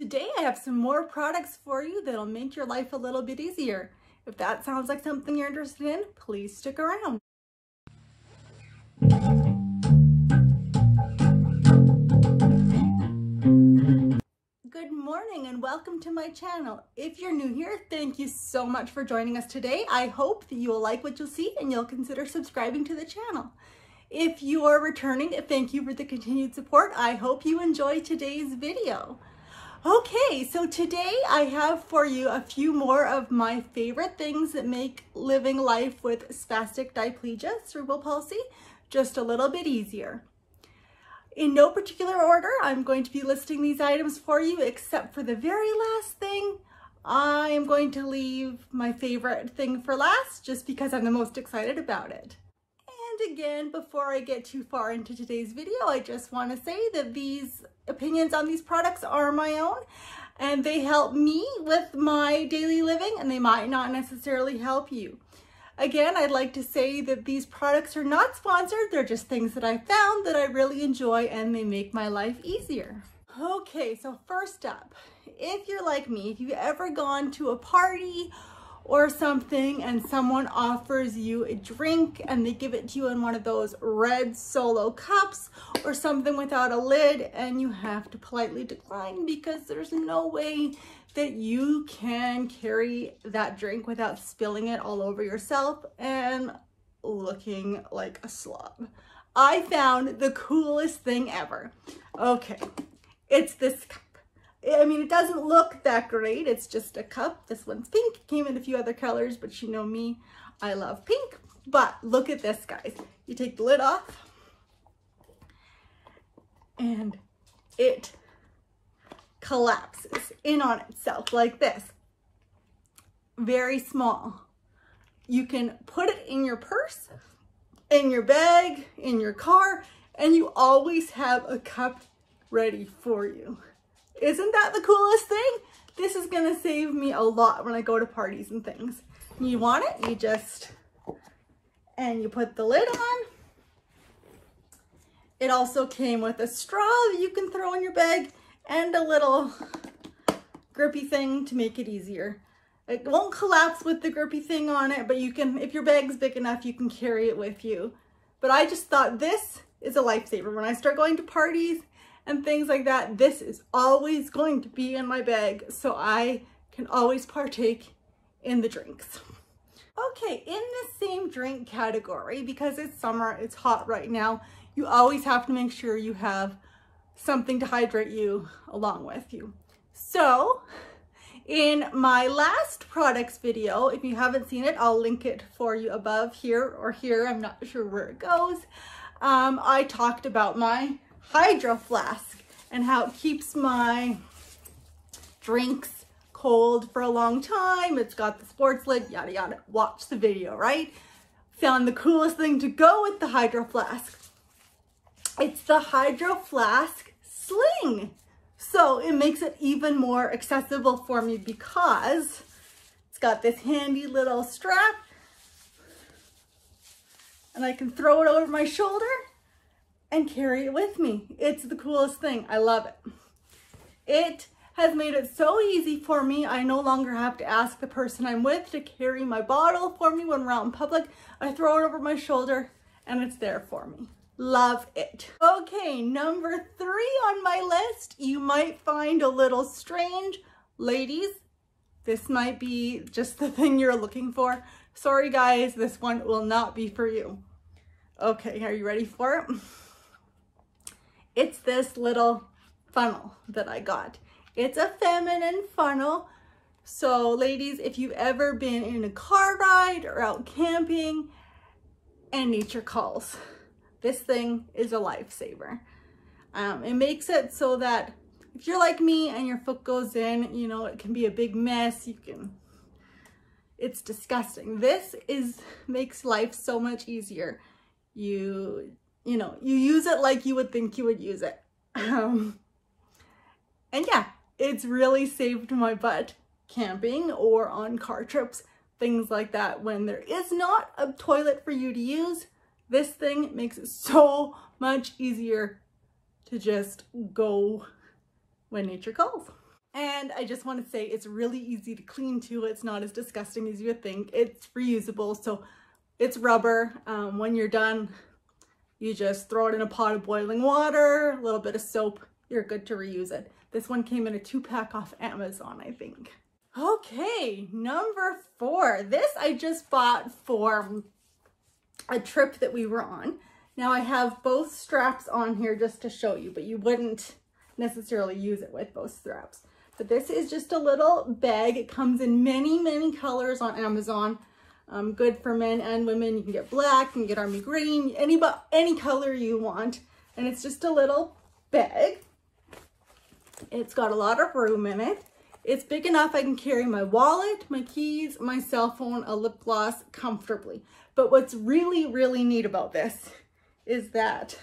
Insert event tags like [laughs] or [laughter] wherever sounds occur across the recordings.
Today I have some more products for you that'll make your life a little bit easier. If that sounds like something you're interested in, please stick around. Good morning and welcome to my channel. If you're new here, thank you so much for joining us today. I hope that you will like what you'll see and you'll consider subscribing to the channel. If you are returning, thank you for the continued support. I hope you enjoy today's video. Okay, so today I have for you a few more of my favorite things that make living life with spastic diplegia, cerebral palsy, just a little bit easier. In no particular order, I'm going to be listing these items for you, except for the very last thing. I am going to leave my favorite thing for last, just because I'm the most excited about it. And again, before I get too far into today's video, I just want to say that these opinions on these products are my own and they help me with my daily living and they might not necessarily help you. Again, I'd like to say that these products are not sponsored. They're just things that I found that I really enjoy and they make my life easier. Okay, so first up, if you're like me, if you've ever gone to a party or something and someone offers you a drink and they give it to you in one of those red solo cups or something without a lid and you have to politely decline because there's no way that you can carry that drink without spilling it all over yourself and looking like a slob. I found the coolest thing ever. Okay, it's this cup. I mean, it doesn't look that great. It's just a cup. This one's pink. Came in a few other colors, but you know me, I love pink. But look at this, guys. You take the lid off and it collapses in on itself like this. Very small. You can put it in your purse, in your bag, in your car, and you always have a cup ready for you. Isn't that the coolest thing? This is gonna save me a lot when I go to parties and things. You want it, you just, and you put the lid on. It also came with a straw that you can throw in your bag and a little grippy thing to make it easier. It won't collapse with the grippy thing on it, but you can, if your bag's big enough, you can carry it with you. But I just thought this is a lifesaver. When I start going to parties and things like that, this is always going to be in my bag so I can always partake in the drinks. Okay, in the same drink category, because it's summer, it's hot right now, you always have to make sure you have something to hydrate you along with you. So in my last products video, if you haven't seen it, I'll link it for you above here or here. I'm not sure where it goes. Um, I talked about my hydro flask and how it keeps my drinks cold for a long time. It's got the sports lid, yada, yada. Watch the video, right? Found the coolest thing to go with the hydro flask. It's the hydro flask sling. So it makes it even more accessible for me because it's got this handy little strap and I can throw it over my shoulder and carry it with me. It's the coolest thing. I love it. It has made it so easy for me. I no longer have to ask the person I'm with to carry my bottle for me when we're out in public. I throw it over my shoulder and it's there for me. Love it. Okay, number three on my list, you might find a little strange. Ladies, this might be just the thing you're looking for. Sorry guys, this one will not be for you. Okay, are you ready for it? [laughs] It's this little funnel that I got. It's a feminine funnel. So ladies, if you've ever been in a car ride or out camping and nature calls, this thing is a lifesaver. Um, it makes it so that if you're like me and your foot goes in, you know, it can be a big mess. You can, it's disgusting. This is, makes life so much easier. You you know, you use it like you would think you would use it. Um, and yeah, it's really saved my butt camping or on car trips, things like that. When there is not a toilet for you to use, this thing makes it so much easier to just go when nature calls. And I just want to say it's really easy to clean too. It's not as disgusting as you would think. It's reusable. So it's rubber. Um, when you're done, you just throw it in a pot of boiling water, a little bit of soap. You're good to reuse it. This one came in a two pack off Amazon, I think. Okay, number four. This I just bought for a trip that we were on. Now I have both straps on here just to show you, but you wouldn't necessarily use it with both straps. But this is just a little bag. It comes in many, many colors on Amazon. Um, good for men and women. You can get black, you can get army green, any, any color you want. And it's just a little bag. It's got a lot of room in it. It's big enough I can carry my wallet, my keys, my cell phone, a lip gloss comfortably. But what's really, really neat about this is that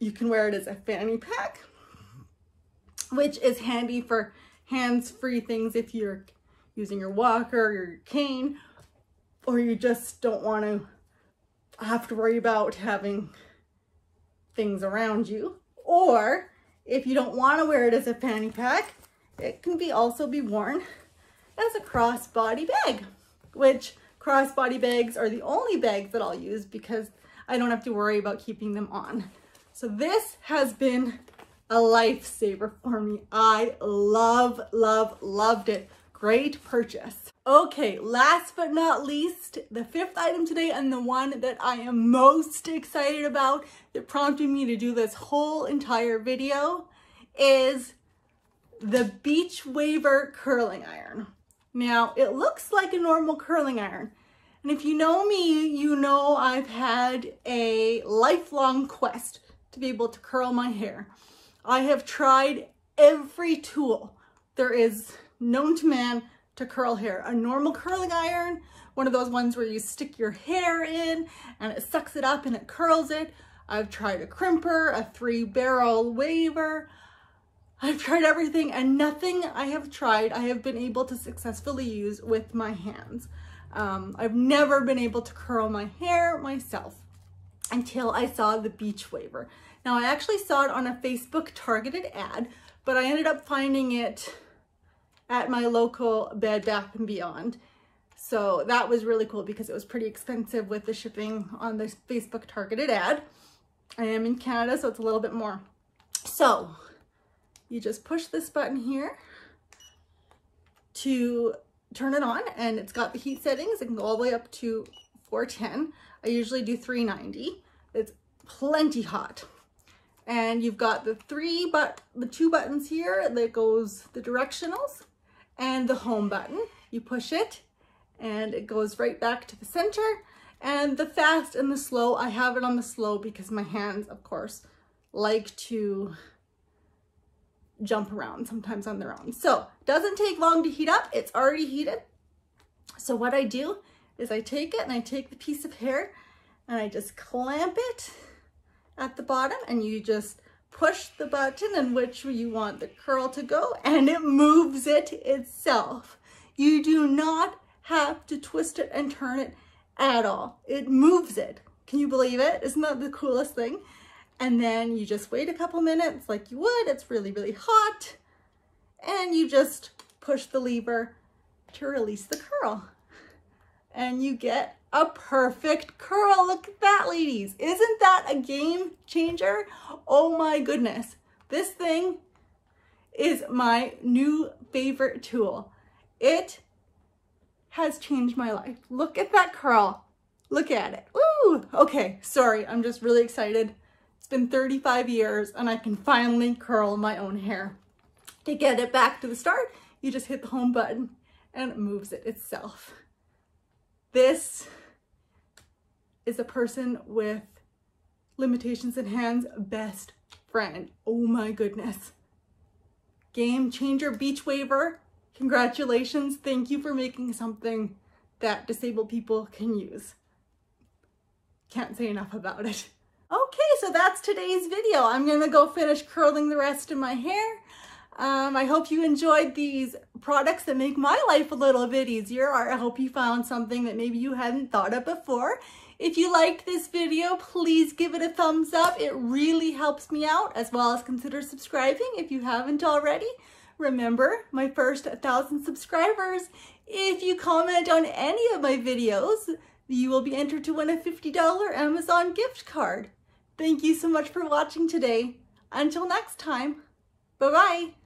you can wear it as a fanny pack, which is handy for hands-free things if you're using your walker or your cane, or you just don't want to have to worry about having things around you. Or if you don't want to wear it as a fanny pack, it can be also be worn as a crossbody bag, which crossbody bags are the only bags that I'll use because I don't have to worry about keeping them on. So this has been a lifesaver for me. I love, love, loved it. Great purchase. Okay, last but not least, the fifth item today and the one that I am most excited about that prompted me to do this whole entire video is the Beachwaver curling iron. Now, it looks like a normal curling iron. And if you know me, you know I've had a lifelong quest to be able to curl my hair. I have tried every tool there is known to man to curl hair. A normal curling iron, one of those ones where you stick your hair in and it sucks it up and it curls it. I've tried a crimper, a three barrel waver. I've tried everything and nothing I have tried I have been able to successfully use with my hands. Um, I've never been able to curl my hair myself until I saw the Beachwaver. Now I actually saw it on a Facebook targeted ad, but I ended up finding it at my local Bed Bath & Beyond. So that was really cool because it was pretty expensive with the shipping on the Facebook targeted ad. I am in Canada, so it's a little bit more. So you just push this button here to turn it on and it's got the heat settings. It can go all the way up to 410. I usually do 390. It's plenty hot and you've got the three but the two buttons here that goes the directionals and the home button. You push it and it goes right back to the center. And the fast and the slow, I have it on the slow because my hands, of course, like to jump around sometimes on their own. So doesn't take long to heat up. It's already heated. So what I do is I take it and I take the piece of hair and I just clamp it at the bottom and you just push the button in which you want the curl to go and it moves it itself. You do not have to twist it and turn it at all. It moves it. Can you believe it? Isn't that the coolest thing? And then you just wait a couple minutes like you would. It's really, really hot. And you just push the lever to release the curl. And you get a perfect curl. Look at that, ladies. Isn't that a game changer? Oh my goodness. This thing is my new favorite tool. It has changed my life. Look at that curl. Look at it. Ooh, okay, sorry, I'm just really excited. It's been 35 years and I can finally curl my own hair. To get it back to the start, you just hit the home button and it moves it itself. This is a person with limitations in hands best friend. Oh my goodness. Game changer Beachwaver. Congratulations. Thank you for making something that disabled people can use. Can't say enough about it. Okay, so that's today's video. I'm gonna go finish curling the rest of my hair. Um, I hope you enjoyed these products that make my life a little bit easier, or I hope you found something that maybe you hadn't thought of before. If you liked this video, please give it a thumbs up. It really helps me out, as well as consider subscribing if you haven't already. Remember, my first 1,000 subscribers, if you comment on any of my videos, you will be entered to win a $50 Amazon gift card. Thank you so much for watching today. Until next time, bye-bye.